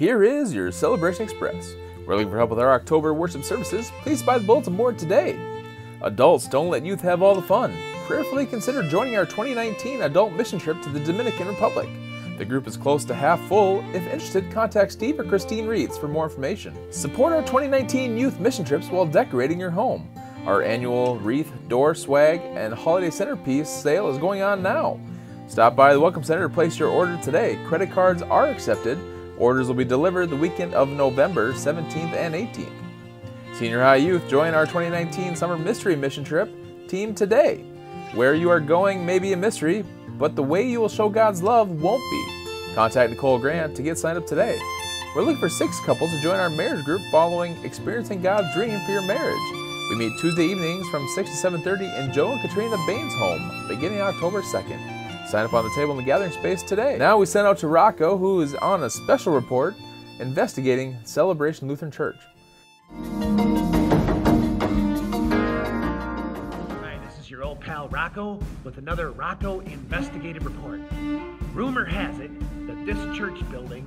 Here is your Celebration Express. We're looking for help with our October worship services. Please buy the bulletin board today. Adults, don't let youth have all the fun. Prayerfully consider joining our 2019 adult mission trip to the Dominican Republic. The group is close to half full. If interested, contact Steve or Christine Reeds for more information. Support our 2019 youth mission trips while decorating your home. Our annual wreath, door swag, and holiday centerpiece sale is going on now. Stop by the Welcome Center to place your order today. Credit cards are accepted. Orders will be delivered the weekend of November 17th and 18th. Senior High Youth, join our 2019 Summer Mystery Mission Trip team today. Where you are going may be a mystery, but the way you will show God's love won't be. Contact Nicole Grant to get signed up today. We're looking for six couples to join our marriage group following Experiencing God's Dream for Your Marriage. We meet Tuesday evenings from 6 to 7.30 in Joe and Katrina Baines' home, beginning October 2nd. Sign up on the table in the gathering space today. Now we send out to Rocco, who is on a special report investigating Celebration Lutheran Church. Hi, this is your old pal Rocco with another Rocco investigative report. Rumor has it that this church building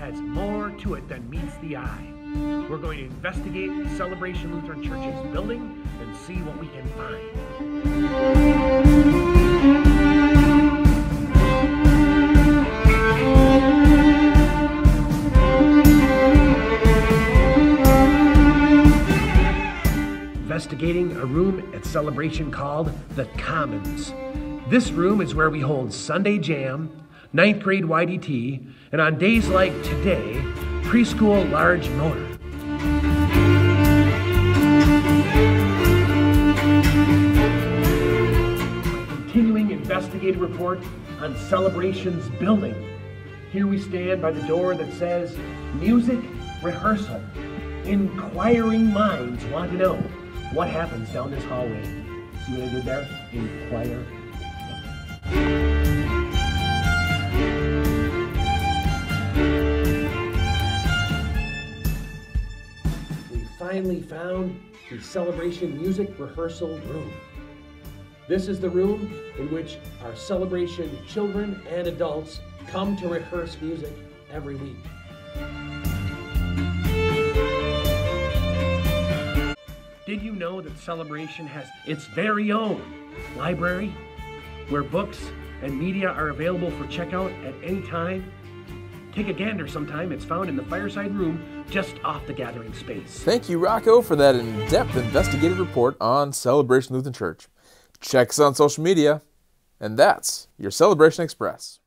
has more to it than meets the eye. We're going to investigate Celebration Lutheran Church's building and see what we can find. Investigating a room at Celebration called The Commons. This room is where we hold Sunday Jam, ninth grade YDT, and on days like today, preschool large motor. Continuing investigative report on Celebration's building. Here we stand by the door that says Music Rehearsal. Inquiring minds want to know what happens down this hallway. See what I did there? Inquire. We finally found the celebration music rehearsal room. This is the room in which our celebration children and adults come to rehearse music every week. Did you know that Celebration has its very own library where books and media are available for checkout at any time? Take a gander sometime. It's found in the fireside room just off the gathering space. Thank you, Rocco, for that in depth investigative report on Celebration Lutheran Church. Check us on social media, and that's your Celebration Express.